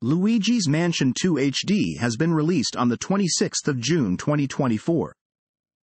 Luigi's Mansion 2 HD has been released on the 26th of June 2024.